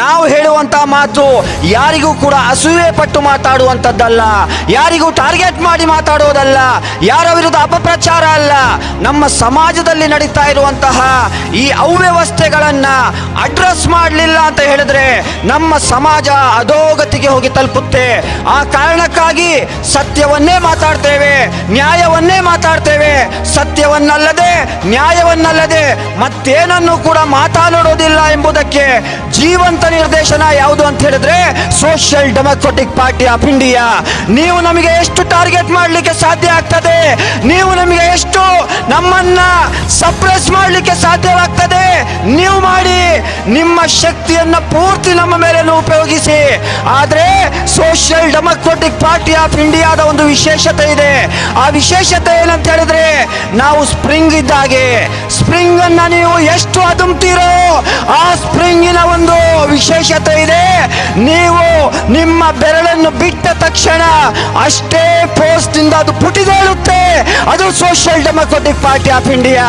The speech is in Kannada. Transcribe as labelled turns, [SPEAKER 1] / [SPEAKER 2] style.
[SPEAKER 1] ನಾವು ಹೇಳುವಂತ ಮಾತು ಯಾರಿಗೂ ಕೂಡ ಅಸೂಯೆ ಪಟ್ಟು ಮಾತಾಡುವಂಥದ್ದಲ್ಲ, ಯಾರಿಗೂ ಟಾರ್ಗೆಟ್ ಮಾಡಿ ಮಾತಾಡೋದಲ್ಲ, ಯಾರ ವಿರುದ್ಧ ಅಪಪ್ರಚಾರ ಅಲ್ಲ, ನಮ್ಮ ಸಮಾಜದಲ್ಲಿ ನಡೀತಾ ಇರುವಂತಹ ಈ ಅವ್ಯವಸ್ಥೆಗಳನ್ನ ಅಡ್ರೆಸ್ ಮಾಡಲಿಲ್ಲ ಅಂತ ಹೇಳಿದ್ರೆ ನಮ್ಮ ಸಮಾಜ ಅಧೋಗತಿಗೆ ಹೋಗಿ ತಲುಪುತ್ತೆ. ಆ ಕಾರಣಕ್ಕಾಗಿ ಸತ್ಯವನ್ನೇ ಮಾತಾಡ್ತೇವೆ, ನ್ಯಾಯವನ್ನೇ ಮಾತಾಡ್ತೇವೆ, ಸತ್ಯವನ್ನಲ್ಲದೆ ನ್ಯಾಯವನ್ನಲ್ಲದೆ ಮತ್ತೇನನ್ನು ಕೂಡ ಮಾತಾಡೋದಿಲ್ಲ ಎಂಬುದಕ್ಕೆ ಜೀವಂತ ನಿರ್ದೇಶನ ಯಾವುದು ಅಂತ ಹೇಳಿದ್ರೆ social democratic party of India. ನೀವು ನಮಗೆ ಎಷ್ಟು ಟಾರ್ಗೆಟ್ ಮಾಡಲಿಕ್ಕೆ ಸಾಧ್ಯ ಆಗ್ತದೆ? ನೀವು ನಮಗೆ ಎಷ್ಟು ನಮ್ಮನ್ನ ಸಪ್ರೆಸ್ ಮಾಡಲಿಕ್ಕೆ ಸಾಧ್ಯವಾಗ್ತದೆ? ನೀವು ಮಾಡಿ ನಿಮ್ಮ ಶಕ್ತಿಯನ್ನ ಪೂರ್ತಿ ನಮ್ಮ ಮೇಲೆ ಉಪಯೋಗಿಸಿ. ಆದ್ರೆ ಸೋಷಿಯಲ್ ಡೆಮೋಕ್ರೆಟಿಕ್ ಪಾರ್ಟಿ ಆಫ್ ಇಂಡಿಯಾದ ಒಂದು ವಿಶೇಷತೆ ಇದೆ. ಆ ವಿಶೇಷತೆ ಏನಂತ ಹೇಳಿದ್ರೆ, ನಾವು ಸ್ಪ್ರಿಂಗ್ ಇದ್ದಾಗೆ ಸ್ಪ್ರಿಂಗ್ ಅನ್ನ ನೀವು ಎಷ್ಟು ಅದುಮ್ತೀರೋ, ಆ ಸ್ಪ್ರಿಂಗಿನ ಒಂದು ವಿಶೇಷತೆ ಇದೆ. ನೀವು ನಿಮ್ಮ ಬೆರಳನ್ನು ಬಿಟ್ಟ ತಕ್ಷಣ ಅಷ್ಟೇ ಪೋಸ್ಟ್ ಇಂದ ಅದು ಪುಟಿದೇಳುತ್ತೆ ಅದು social democratic party of India